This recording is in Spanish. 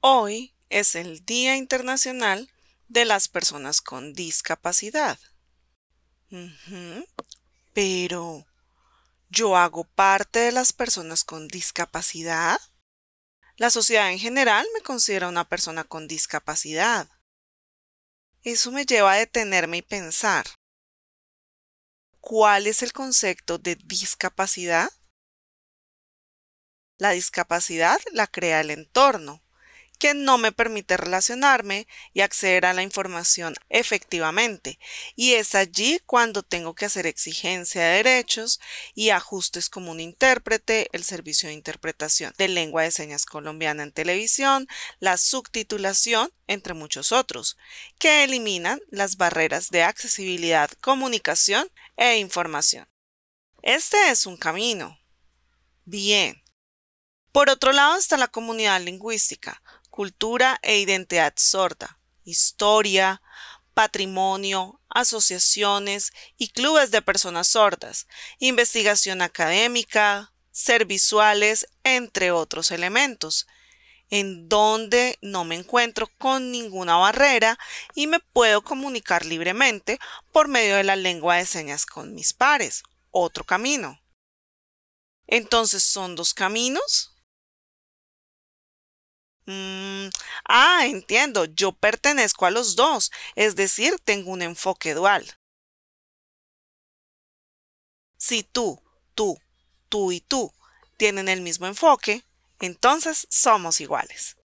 Hoy es el Día Internacional de las Personas con Discapacidad. Pero, ¿yo hago parte de las personas con discapacidad? La sociedad en general me considera una persona con discapacidad. Eso me lleva a detenerme y pensar. ¿Cuál es el concepto de discapacidad? La discapacidad la crea el entorno, que no me permite relacionarme y acceder a la información efectivamente. Y es allí cuando tengo que hacer exigencia de derechos y ajustes como un intérprete, el servicio de interpretación de lengua de señas colombiana en televisión, la subtitulación, entre muchos otros, que eliminan las barreras de accesibilidad, comunicación e información. Este es un camino. Bien. Por otro lado está la comunidad lingüística, cultura e identidad sorda, historia, patrimonio, asociaciones y clubes de personas sordas, investigación académica, ser visuales, entre otros elementos, en donde no me encuentro con ninguna barrera y me puedo comunicar libremente por medio de la lengua de señas con mis pares. Otro camino. Entonces, ¿son dos caminos? Mm, ah, entiendo, yo pertenezco a los dos, es decir, tengo un enfoque dual. Si tú, tú, tú y tú tienen el mismo enfoque, entonces somos iguales.